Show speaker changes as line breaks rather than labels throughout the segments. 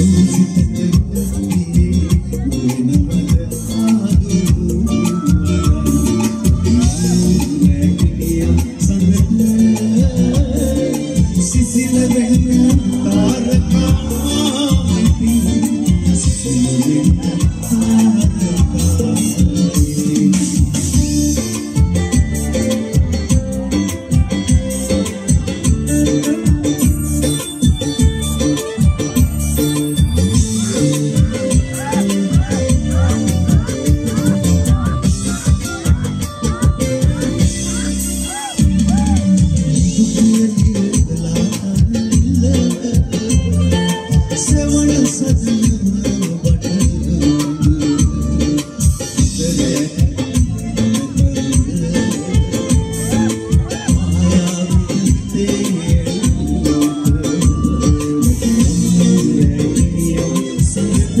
noite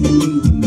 you.